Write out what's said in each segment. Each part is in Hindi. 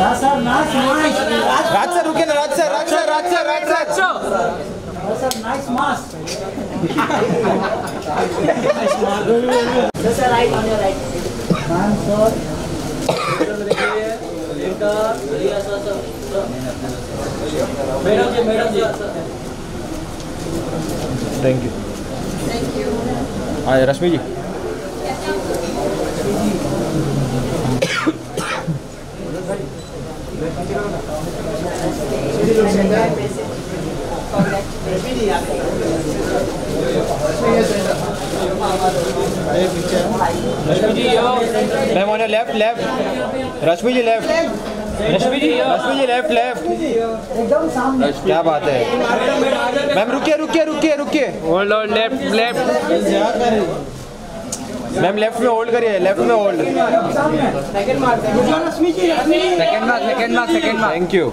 राज सर रुके ना Raj sir Raj sir Raj sir Raj sir mask. Sir, sir, right on your right. One, sir. Madam ji madam ji thank you thank you हाँ Rashmi ji ma'am on left left Rashmi ji left Rashmi ji Rashmi ji left left एकदम सामने क्या बात है। मैम, रुकिए रुकिए रुकिए रुकिए। लेफ़्ट लेफ़्ट मैम लेफ़्ट में होल्ड करिए लेफ़्ट में hold Rashmi ji Rashmi ji second mark second mark second mark thank you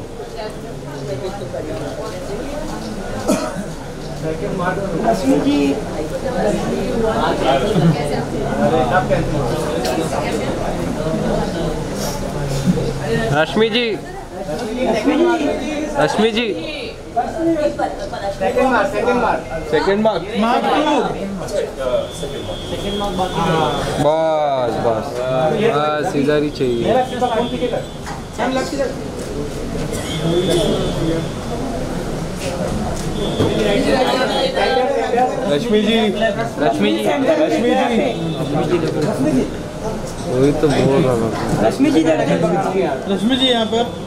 Rashmi ji Rashmi ji Rashmi ji second mark बस बस. बस इधर ही चाहिए. रश्मि जी. लक्ष्मी जी. लक्ष्मी जी. वही तो बोल रहा हूँ रश्मि जी लक्ष्मी जी यहाँ पर.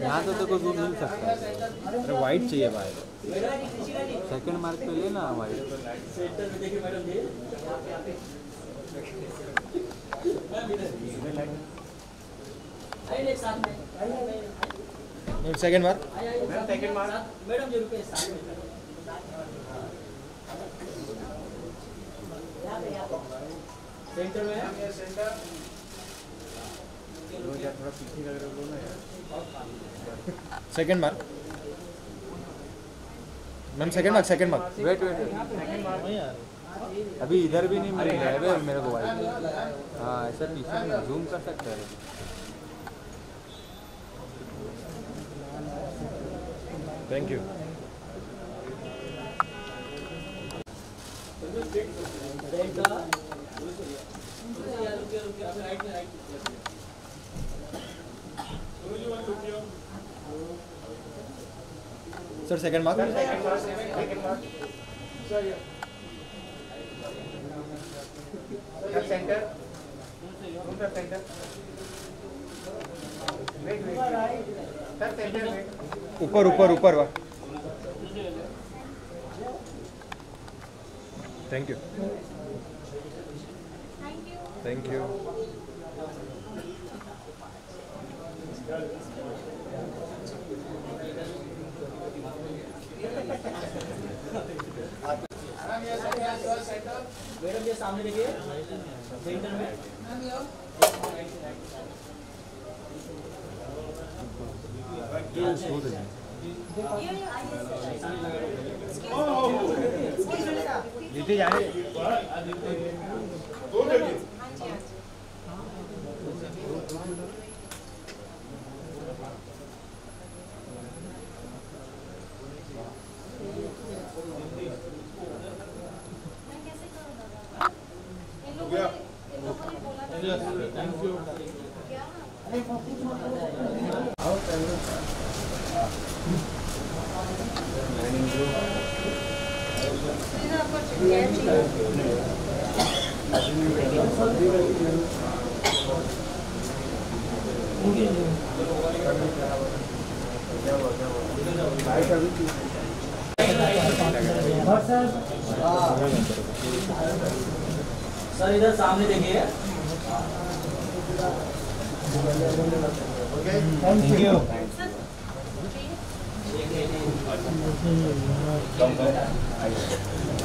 यहाँ तो देखो रूम मिल सकता है। अरे वाइट चाहिए भाई। सेकंड मार्क पे लेना white second mark madam ji रुपये सेंटर में second mark ma'am second mark second mark wait wait अभी इधर भी नहीं मिल रहा है मेरे को वाइट हाँ ऐसा पीछे में जूम कर सकते हैं। Thank you sir second mark Center. Room sir, center. Wait, wait, wait. Sir, center, wait. ऊपर ऊपर ऊपर वाह thank you Thank you. Thank you madam ji सामने देखिए। सेंटर में हाँ जी हाँ जी मैं कैसे करूँ दादा इन लोगों ने इन लोगों ने बोला था क्या सीधा आपको चिड़िया चाहिए सर इधर सामने देखिए थैंक यू सर सामने देखिए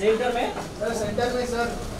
सेंटर में Sir, center में sir.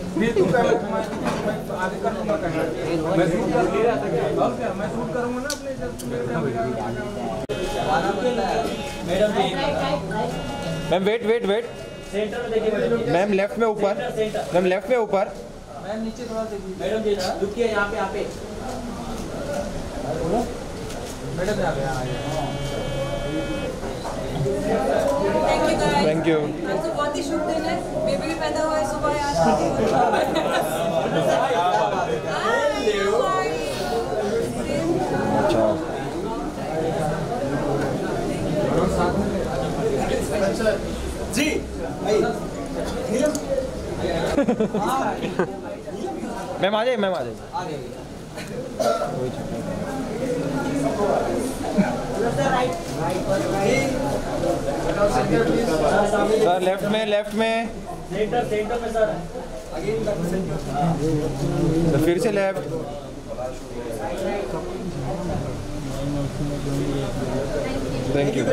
नहीं तू कर मैं आगे लूँगा कैमरा मैं शूट कर ले रहा था क्या मैं शूट करूँगा ना अपने madam ji ma'am wait wait wait center में देखिए मैम लेफ़्ट में ऊपर. मैम लेफ़्ट में ऊपर मैडम जी रुकिए यहाँ पे यहाँ पे। Thank you guys thank you तो बहुत ही शुभ दिन है बेबी भी पैदा हुआ है सुबह आज? अच्छा जी मैम आ जाइए मैम आ जाइए। सर लेफ़्ट में लेफ़्ट में। तो फिर से लेफ़्ट थैंक यू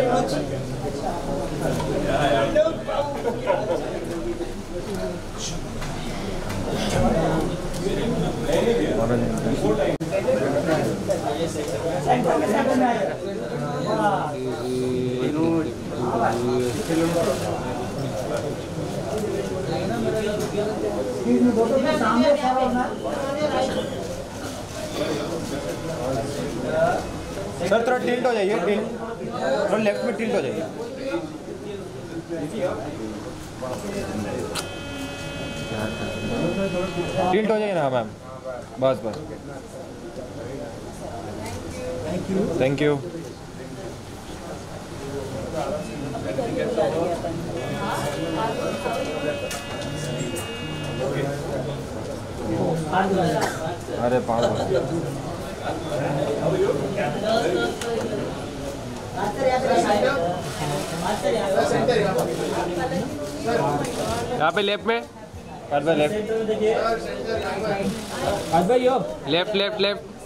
सर, थोड़ा टिल्ट हो जाइए टिल्ट थोड़ा लेफ़्ट में टिल्ट हो जाइए। टिल्ट हो जाइए ना मैम बस बस। थैंक यू अरे पाँच यहाँ पे लेफ़्ट में? भाई लेफ़्ट भाई yo left left left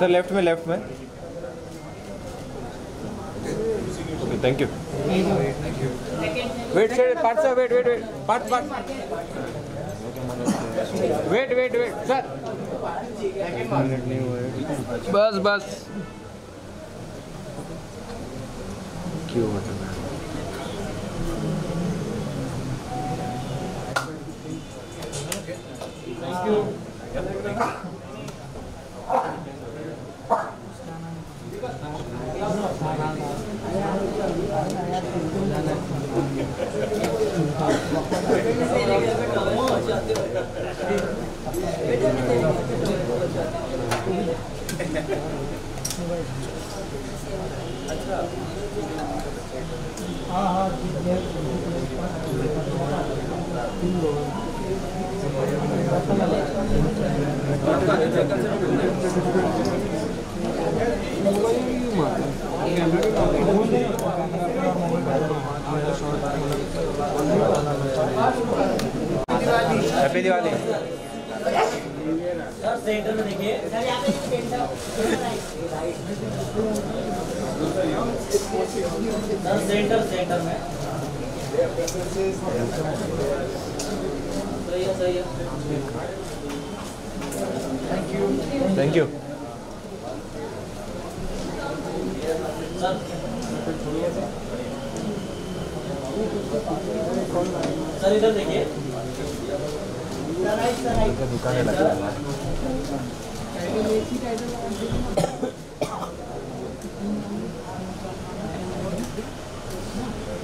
sir left में लेफ़्ट में. Okay thank you wait sir part sir wait wait wait part part wait wait wait sir बस बस. क्यों मतलब 아, 아 네. सेंटर सेंटर में। सही है सही है। Thank you sir. सर इधर देखिए। दुकान लगा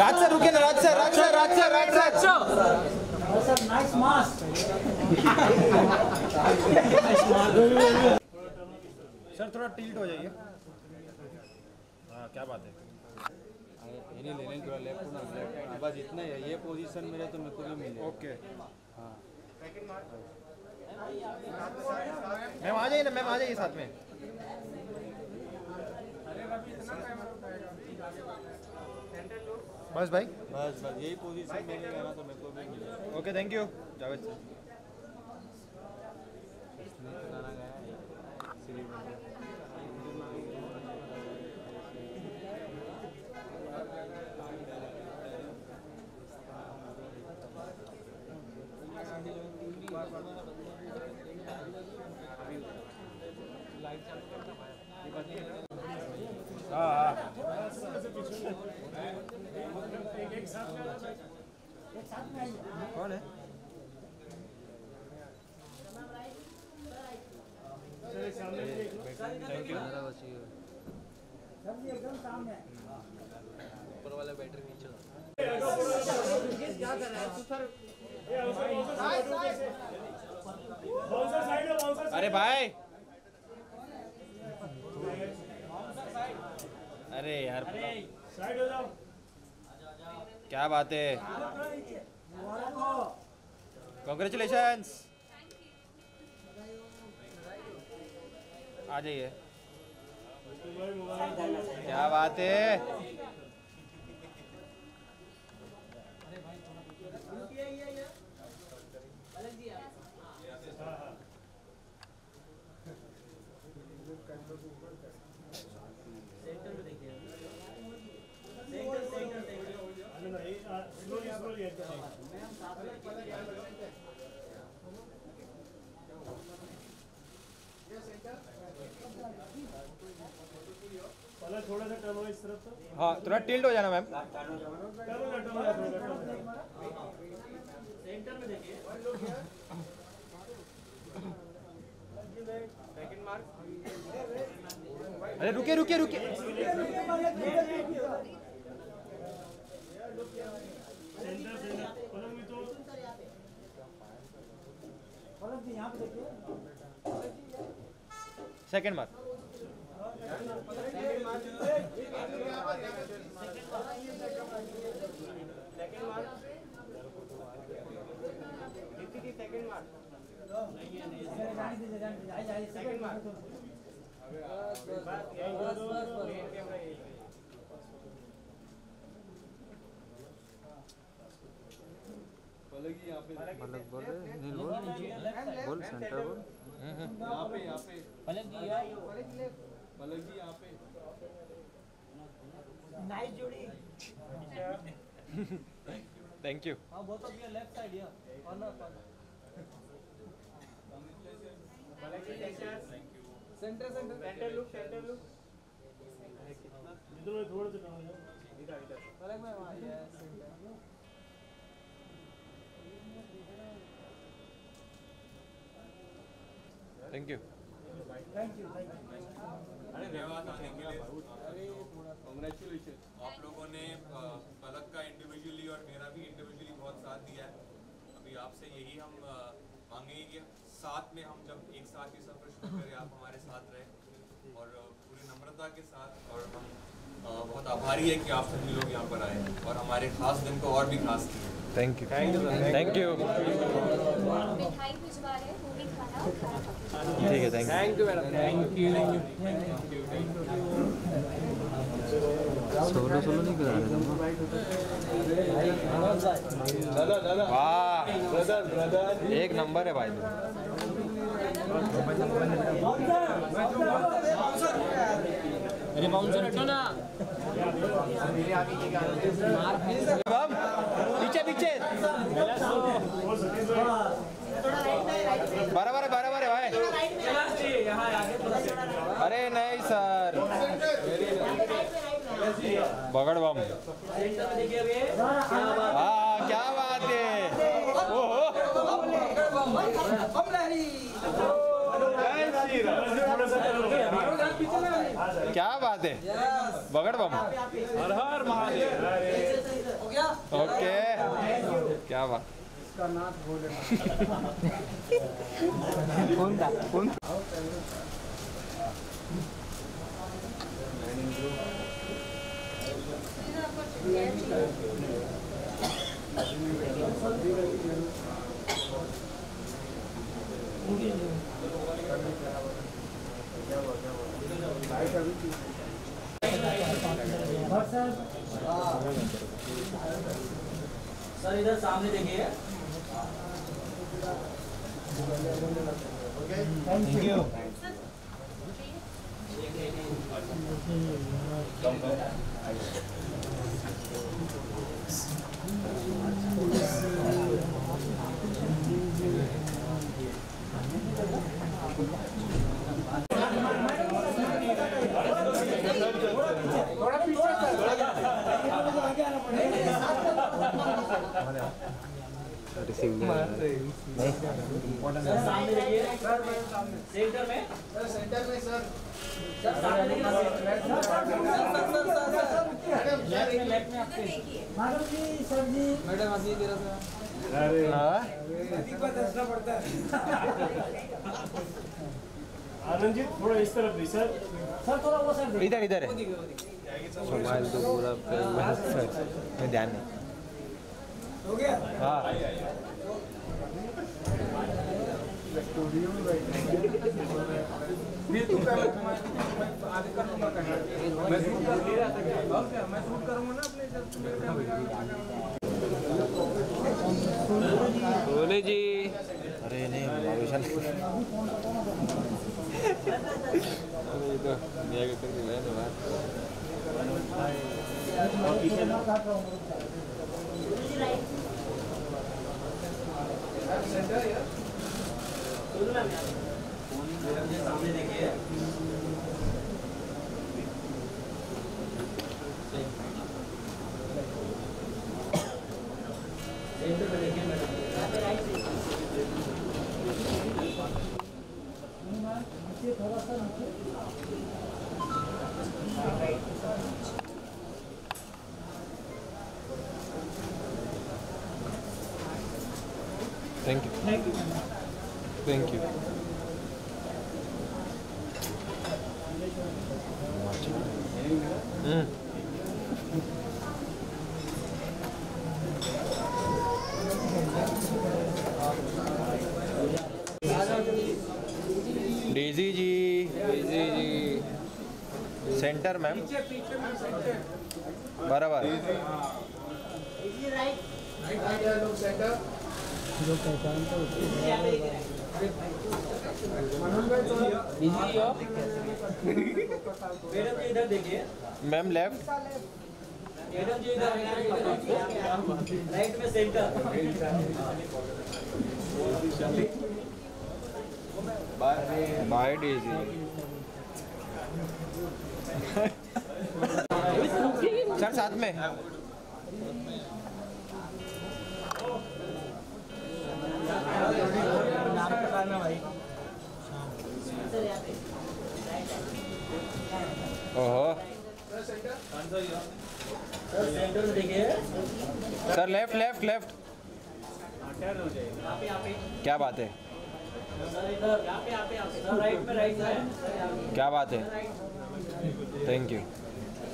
राज सर रुके ना Raj sir Raj sir Raj sir Raj sir. Sir nice mask sir थोड़ा टिल्ट हो जाइए। हाँ क्या बात है। ये ले लें थोड़ा लेफ़्ट ना लेफ़्ट बस इतना ही है ये पोजीशन मेरे तो मेरे को भी मिले ओके मैम आ जाइए ना मैम आ जाइए साथ में। बस भाई। बस बस यही पोजीशन मिलेगा ना तो मेरे को भी मिले। Okay thank you Javed sir कौन है ऊपर वाला बैटरी नीचे बाउंसर साइड है बाउंसर अरे भाई। अरे यार। साइड हो जाओ क्या बात है? कॉन्ग्रेचुलेशन आ जाइए। क्या बात है साइड का नहीं पहले थोड़ा सा टर्न हो इस तरफ़ तो हाँ थोड़ा टिल्ट हो जाना मैम। अरे रुके रुके रुके सेकंड मार्क पलक बोल रहे नील बोल बोल। सेंटर बोल नाइस जोड़ी थैंक यू हाँ both of left side here corner corner center center center look center look इधर थोड़ा सा हो जा पलक में वहाँ यस सेंटर थैंक यू धन्यवाद आने के लिए आप लोगों ने पलक का इंडिविजुअली और मेरा भी इंडिविजुअली बहुत साथ दिया है। अभी आपसे यही हम साथ में हम जब एक साथ ही सफ़र शुरू करें आप हमारे साथ रहे और पूरी नम्रता के साथ और हम बहुत आभारी है कि आप सभी लोग यहाँ पर आए और हमारे खास दिन को और भी खास किए थैंक यू थैंक यू मिठाई भिजवा रहे हैं वो भी खाना और खाना ठीक है थैंक यू सोलो सोलो नहीं करा रहे वाह। एक नंबर है भाई। अरे बाउंसर हटो ना। पीछे पीछे। बराबर है बराबर है, भाई। अरे नहीं, सर। बगड़ बम। हाँ। क्या बात है? बगड़ बम। हर हर महादेव। ओके। क्या बात। कौन था? कौन सर इधर सामने देखिए। थैंक सामने देखिए सेंटर में सेंटर में सर सर सामने देखिए ना लेफ़्ट में लेफ़्ट में आपके आनंद जी थोड़ा इस तरफ़ भी सर सर थोड़ा वो साइड इधर इधर है मोबाइल तो पूरा मैं ध्यान नहीं हो गया? हाँ। नहीं तू कर मैं आगे कर लूँगा मैं शूट कर ले रहा था क्या मैं शूट करूँगा ना अपने बोले जी। अरे नहीं विशाल अरे ये तो नया के कर दिया ना बात राइट सुन मैम मेरे सामने देखिए सेंटर में देखिए madam thank you thank you hmm Daisy ji Daisy ji center ma'am बराबर लोग सेंटर मैम लेफ़्ट राइट में सेंटर बाय डेजी सर साथ में। सर लेफ़्ट लेफ़्ट लेफ़्ट क्या बात है? क्या बात है? थैंक यू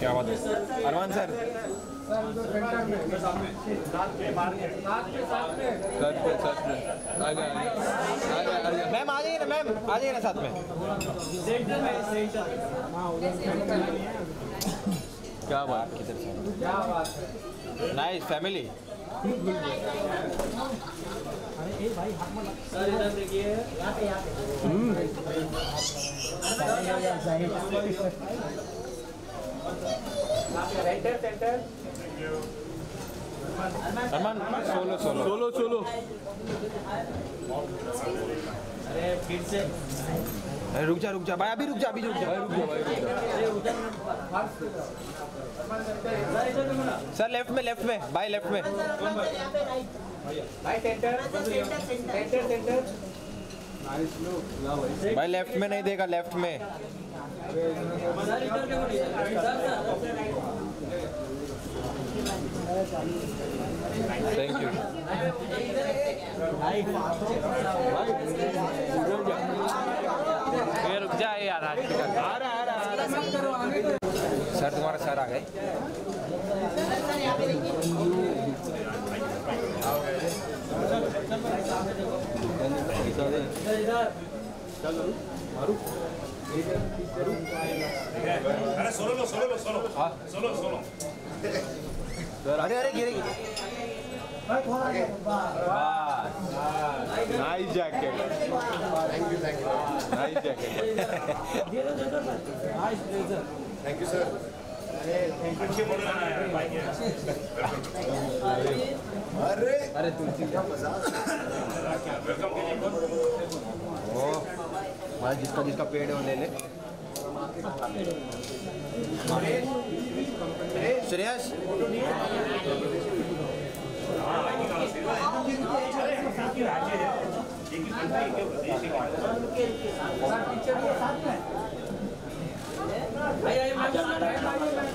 क्या बात है? अरमान सर। मैम आ जाइए ना मैम आ जाइए ना साथ में क्या बात किधर से क्या बात है नाइस फैमिली अरे भाई हाथ में सर इधर देखिए। यहाँ पे यहाँ पे center center Arman solo solo. Solo solo. अरे फिर से। अरे रुक जा रुक जा। भाई अभी रुक जा अभी रुक जा। रुक जा भाई रुक जा। अरे उधर सर इधर देखो ना सर लेफ़्ट में लेफ़्ट में। बाय लेफ़्ट में। भाई सेंटर सेंटर सेंटर भाई। लेफ़्ट में नहीं देगा लेफ़्ट में सर इधर देखो नहीं सर सर थैंक यू ये रुक जा यार आज की। सर तुम्हारा सर आ गए। अरे सोलो लो सोलो लो सोलो। Solo solo. अरे अरे गिरे नाइस जैकेट नाइस जैकेट अच्छे मॉडल आना है। बाइक वेलकम कीजिए ओ भाई जिसका जिसका पेड़ है वो ले ले श्रेयस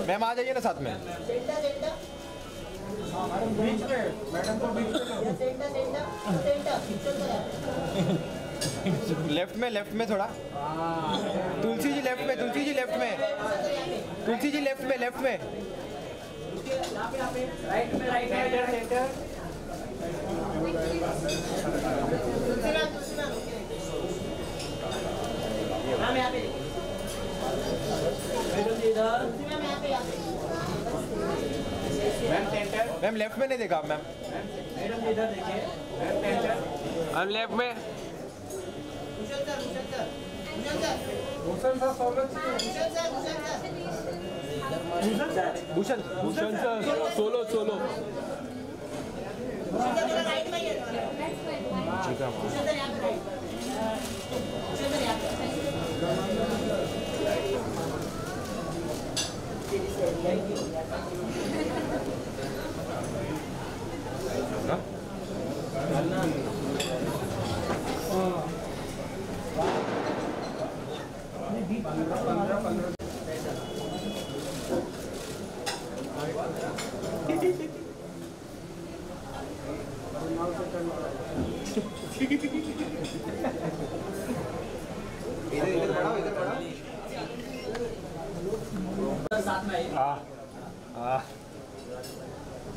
मैम आ जाइए ना साथ में। बीच में मैडम को बीच में लेफ़्ट में लेफ़्ट में थोड़ा। तुलसी जी लेफ़्ट में, तुलसी जी लेफ़्ट में। तुलसी जी लेफ़्ट में लेफ़्ट में। मैम लेफ़्ट में नहीं देखा मैम। इधर देखिए मैम लेफ़्ट में। Mushaklar, mushaklar. Mushaklar. Bo'shansa so'rga chiqdi. Solo solo.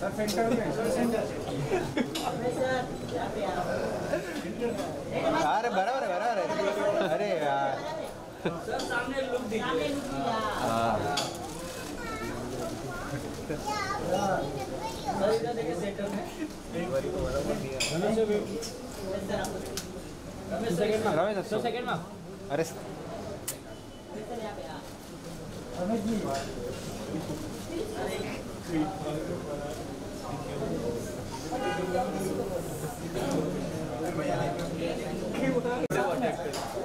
Sir centre में सर सेंटर अरे बराबर है। बराबर है। अरे यार सर सामने लुक दीजिए अरे सर यहाँ पे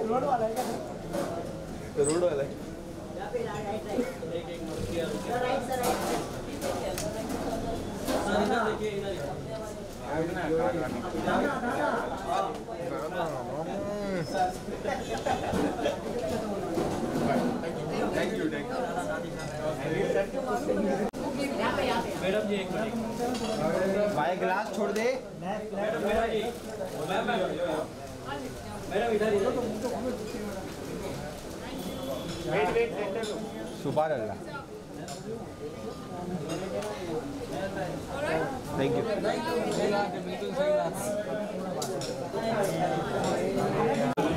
रोड वाला यहाँ मैडम जी एक मिनट भाई गिलास छोड़ दे मैडम मेरा जी मैम मैडम इधर इधर वेट वेट सेंटर सुबह अल्लाह थैंक यू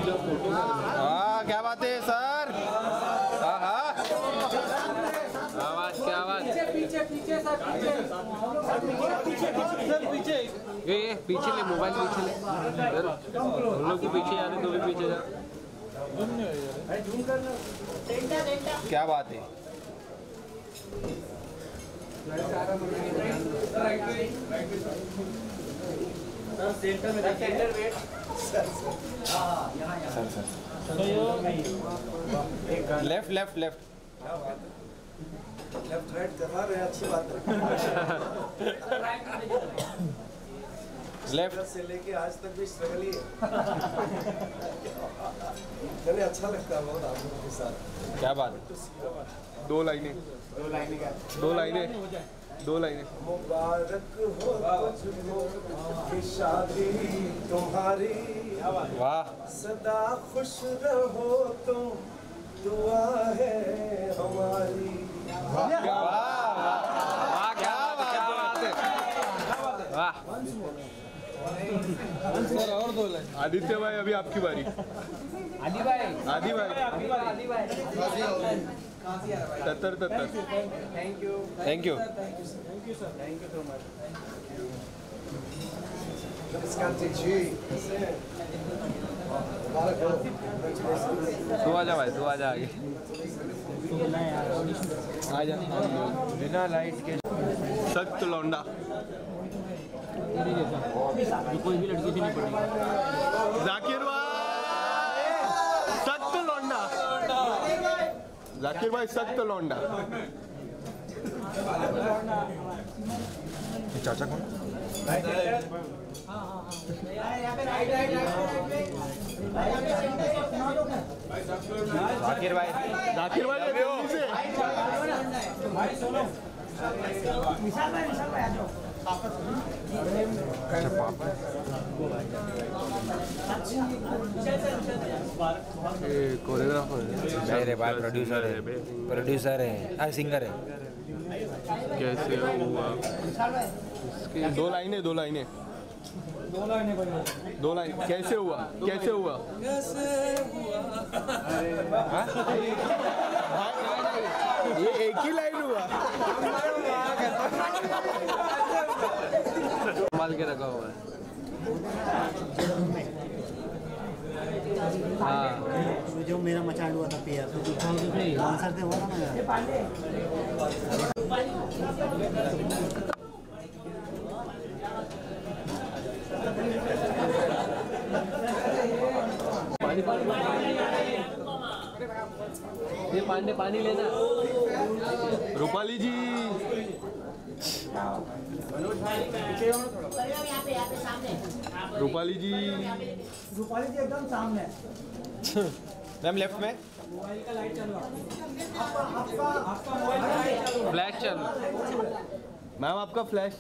हाँ क्या बात है सर? हाँ हाँ। आवाज़ क्या आवाज़ पीछे पीछे सर पीछे। ये ये पीछे ले मोबाइल पीछे ले। हम लोग भी पीछे जा रहे तो भी पीछे जा। क्या बात है। सर सेंटर में देखिए centre wait sir sir left left left left right करवा रहे अच्छी बात है लेफ़्ट से लेके आज तक भी स्ट्रगल ही है। अच्छा लगता है बहुत आप लोगों के साथ। क्या बात है? दो लाइनें। दो लाइनें का दो लाइनें। दो लाइनें। मुबारक हो तुझको कि शादी तुम्हारी। वाह। सदा खुश रहो तुम दुआ है हमारी। वाह। वाह क्या बात क्या बात है वाह आदित्य भाई अभी आपकी बारी। आदि भाई आदि भाई आदि भाई तत्तर तत्तर। Thank you thank you thank you sir thank you so much नमस्कार जी तू आ जा भाई तू आ जा आगे आ जा। बिना लाइट के। सख्त लौंडा। कोई भी लड़की से नहीं पड़ेगी जाकिर भाई। सख्त लौंडा। जाकिर भाई, सख्त लौंडा। चाचा कौन? जाकिर भाई। जाकिर भाई से। कोरियोग्राफर नहीं रे भाई प्रोड्यूसर है प्रोड्यूसर है। अरे सिंगर है कैसे हुआ। इसके दो लाइनें दो लाइनें दो लाइन कैसे हुआ कैसे हुआ ये एक ही। लाइन हुआ माल के रखा हुआ है। हाँ। जो मेरा मचान हुआ था पिया पीआर डांसर थे हुआ था ना ये पांडे पानी लेना। रूपाली जी। रूपाली जी। रूपाली जी एकदम सामने। मैम लेफ़्ट में? मोबाइल का लाइट चल रहा। फ्लैश चल मैम आपका फ्लैश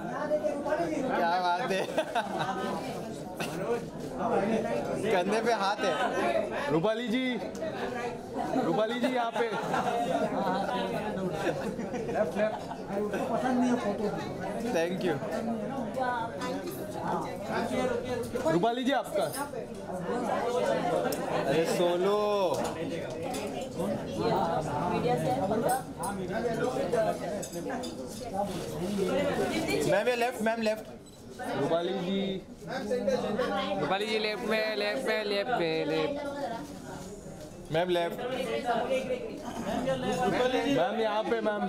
क्या बात है? कंधे पे हाथ है। रूपाली जी रूपाली जी यहाँ पे। थैंक यू रूपाली जी आपका। अरे सोलो। मैम ये left ma'am left Rupali ji. Rupali ji left में लेफ़्ट में लेफ़्ट में लेफ़्ट मैम लेफ़्ट मैम यहाँ पे मैम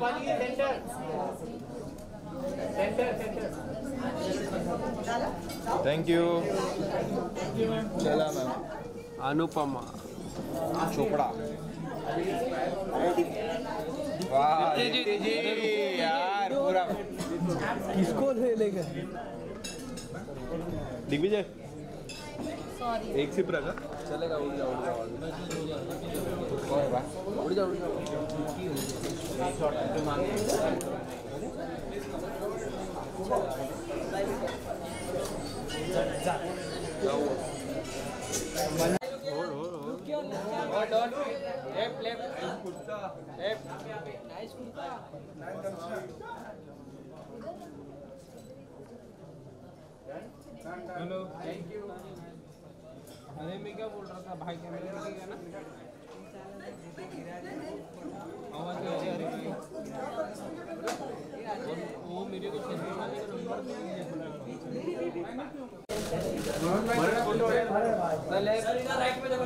थैंक यू चला मैम अनुपमा। चोपड़ा। वाह जी, जी यार पूरा। किसको ले लेगा? दिग्विजय सॉरी एक सिप रखा। चलेगा उड़ जाओ उड़ वाह उड़ जाओ उड़ जाओ left left left hello. Thank you अरे मैं क्या बोल रहा था? भाई कैमरा दिखेगा ना? आवाज़ आ रही। है वो मेरे को छब्बीस वाले नंबर राइट में देखो